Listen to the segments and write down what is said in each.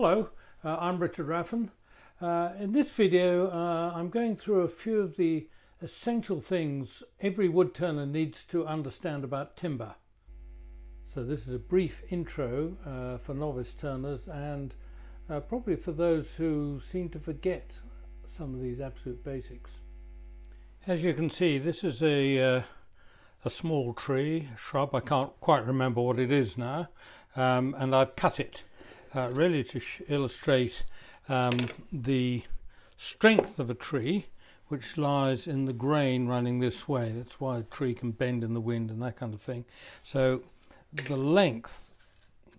Hello, uh, I'm Richard Raffan. Uh, in this video uh, I'm going through a few of the essential things every woodturner needs to understand about timber. So this is a brief intro uh, for novice turners and uh, probably for those who seem to forget some of these absolute basics. As you can see this is a, uh, a small tree, shrub, I can't quite remember what it is now, um, and I've cut it uh, really to illustrate um, the strength of a tree which lies in the grain running this way. That's why a tree can bend in the wind and that kind of thing. So the length,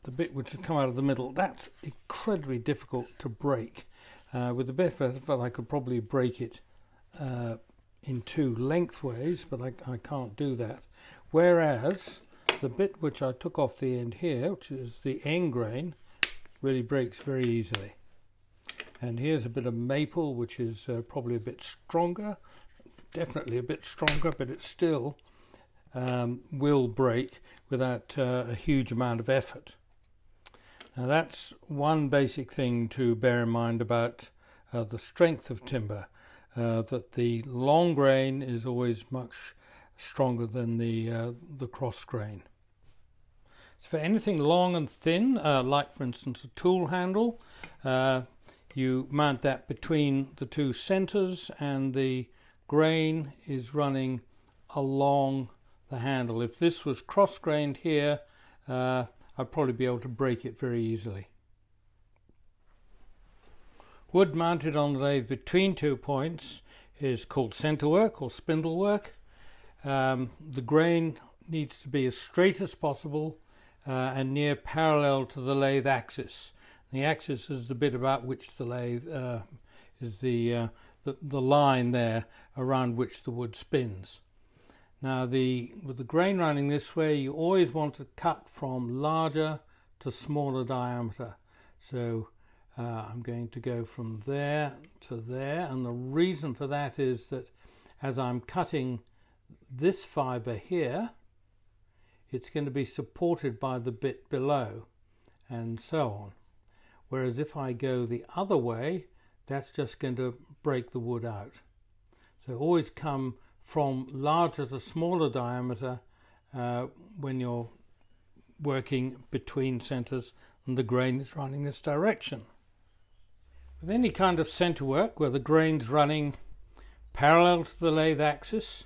the bit which has come out of the middle, that's incredibly difficult to break. Uh, with the best effort, I could probably break it uh, in two lengthways, but I, I can't do that. Whereas the bit which I took off the end here, which is the end grain, really breaks very easily. And here's a bit of maple, which is uh, probably a bit stronger, definitely a bit stronger, but it still um, will break without uh, a huge amount of effort. Now that's one basic thing to bear in mind about uh, the strength of timber, uh, that the long grain is always much stronger than the, uh, the cross grain. So for anything long and thin, uh, like for instance a tool handle, uh, you mount that between the two centers and the grain is running along the handle. If this was cross-grained here, uh, I'd probably be able to break it very easily. Wood mounted on the lathe between two points is called center work or spindle work. Um, the grain needs to be as straight as possible uh, and near parallel to the lathe axis. The axis is the bit about which the lathe uh, is the, uh, the, the line there around which the wood spins. Now the with the grain running this way, you always want to cut from larger to smaller diameter. So uh, I'm going to go from there to there, and the reason for that is that as I'm cutting this fiber here, it's going to be supported by the bit below and so on. Whereas if I go the other way, that's just going to break the wood out. So always come from larger to smaller diameter uh, when you're working between centers and the grain is running this direction. With any kind of center work where the grain's running parallel to the lathe axis,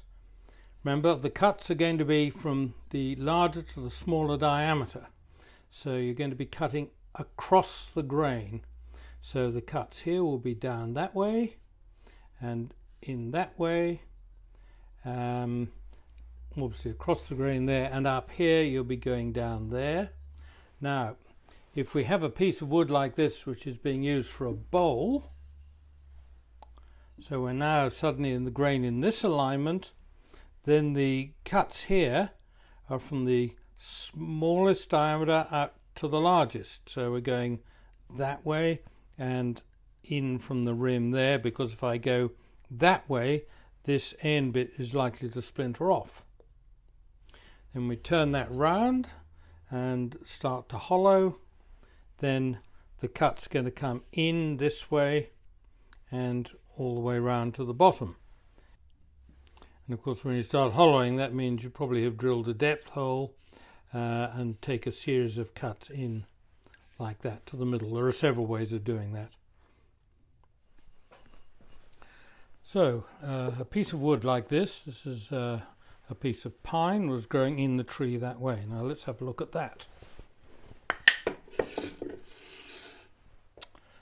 Remember, the cuts are going to be from the larger to the smaller diameter. So you're going to be cutting across the grain. So the cuts here will be down that way and in that way. Um, obviously across the grain there and up here you'll be going down there. Now, if we have a piece of wood like this which is being used for a bowl, so we're now suddenly in the grain in this alignment, then the cuts here are from the smallest diameter up to the largest. So we're going that way and in from the rim there because if I go that way, this end bit is likely to splinter off. Then we turn that round and start to hollow. Then the cut's going to come in this way and all the way round to the bottom. And of course, when you start hollowing, that means you probably have drilled a depth hole uh, and take a series of cuts in like that to the middle. There are several ways of doing that. So, uh, a piece of wood like this, this is uh, a piece of pine, was growing in the tree that way. Now let's have a look at that.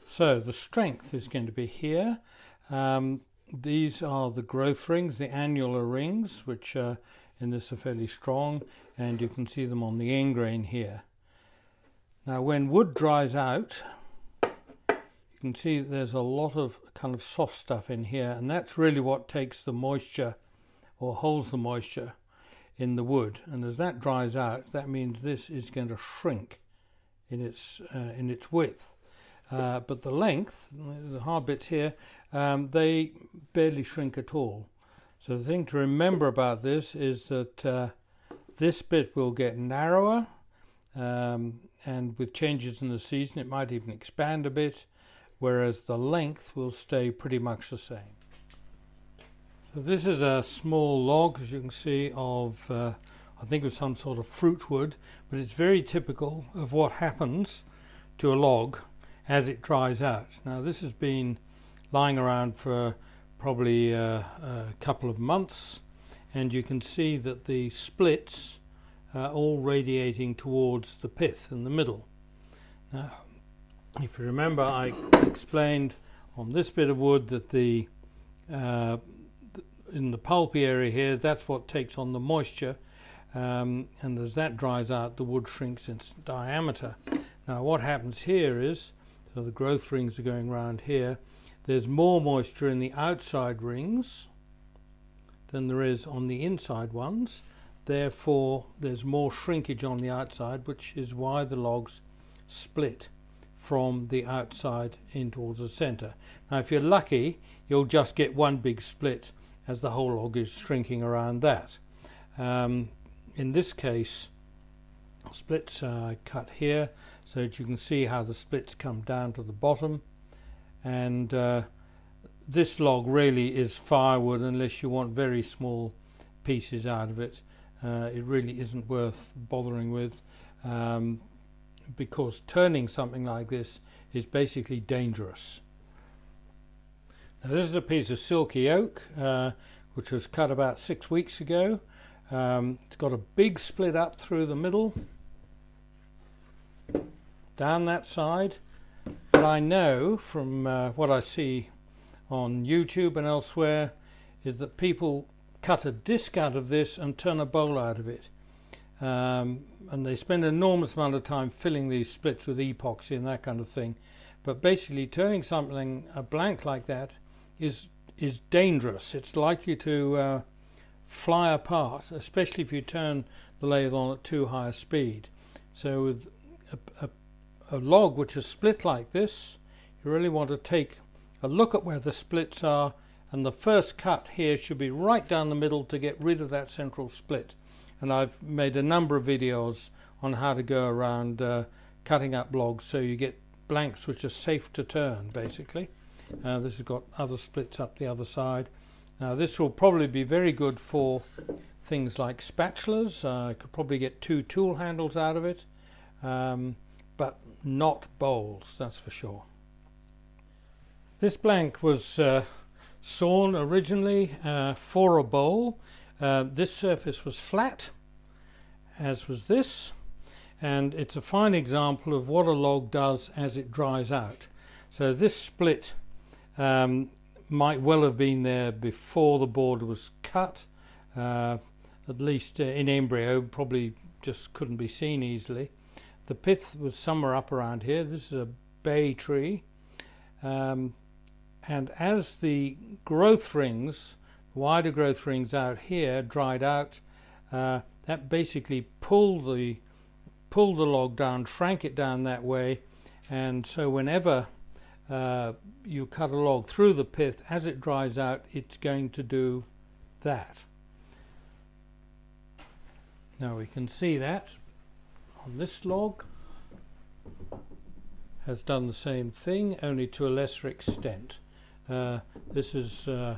So the strength is going to be here. Um, these are the growth rings, the annular rings, which uh, in this are fairly strong, and you can see them on the end grain here. Now, when wood dries out, you can see there's a lot of kind of soft stuff in here, and that's really what takes the moisture or holds the moisture in the wood. And as that dries out, that means this is going to shrink in its uh, in its width. Uh, but the length, the hard bits here, um, they barely shrink at all. So the thing to remember about this is that uh, this bit will get narrower um, and with changes in the season, it might even expand a bit, whereas the length will stay pretty much the same. So this is a small log, as you can see, of uh, I think of some sort of fruit wood, but it's very typical of what happens to a log as it dries out. Now this has been lying around for probably uh, a couple of months, and you can see that the splits are all radiating towards the pith in the middle. Now, if you remember, I explained on this bit of wood that the uh, in the pulpy area here, that's what takes on the moisture. Um, and as that dries out, the wood shrinks in diameter. Now, what happens here is, so the growth rings are going around here, there's more moisture in the outside rings than there is on the inside ones. Therefore, there's more shrinkage on the outside, which is why the logs split from the outside in towards the center. Now, if you're lucky, you'll just get one big split as the whole log is shrinking around that. Um, in this case, splits are cut here so that you can see how the splits come down to the bottom and uh, this log really is firewood unless you want very small pieces out of it. Uh, it really isn't worth bothering with um, because turning something like this is basically dangerous. Now this is a piece of silky oak uh, which was cut about six weeks ago. Um, it's got a big split up through the middle, down that side. But I know from uh, what I see on YouTube and elsewhere is that people cut a disc out of this and turn a bowl out of it. Um, and they spend an enormous amount of time filling these splits with epoxy and that kind of thing. But basically, turning something a blank like that is is dangerous. It's likely to uh, fly apart, especially if you turn the lathe on at too high a speed. So with a, a, a log which is split like this, you really want to take a look at where the splits are and the first cut here should be right down the middle to get rid of that central split. And I've made a number of videos on how to go around uh, cutting up logs so you get blanks which are safe to turn basically. Uh, this has got other splits up the other side. Now this will probably be very good for things like spatulas. Uh, I could probably get two tool handles out of it, um, not bowls, that's for sure. This blank was uh, sawn originally uh, for a bowl. Uh, this surface was flat, as was this, and it's a fine example of what a log does as it dries out. So this split um, might well have been there before the board was cut, uh, at least uh, in embryo, probably just couldn't be seen easily. The pith was somewhere up around here. This is a bay tree. Um, and as the growth rings, wider growth rings out here dried out, uh, that basically pulled the pulled the log down, shrank it down that way, and so whenever uh, you cut a log through the pith, as it dries out, it's going to do that. Now we can see that on this log has done the same thing, only to a lesser extent. Uh, this is uh,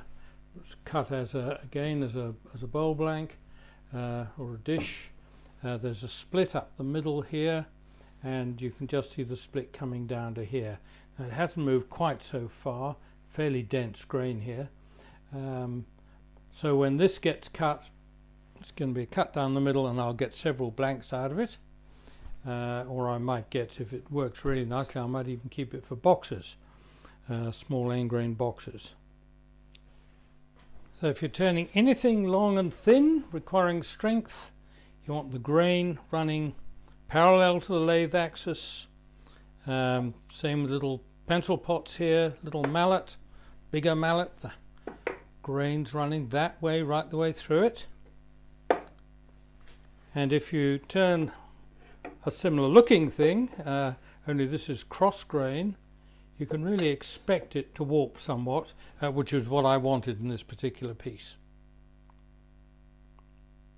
cut as a again as a as a bowl blank uh, or a dish. Uh, there's a split up the middle here, and you can just see the split coming down to here. Now, it hasn't moved quite so far, fairly dense grain here. Um, so when this gets cut, it's going to be cut down the middle and I'll get several blanks out of it. Uh, or I might get, if it works really nicely, I might even keep it for boxes, uh, small end grain boxes. So if you're turning anything long and thin, requiring strength, you want the grain running parallel to the lathe axis um, same little pencil pots here, little mallet, bigger mallet, the grains running that way right the way through it. And if you turn a similar looking thing, uh, only this is cross grain, you can really expect it to warp somewhat, uh, which is what I wanted in this particular piece.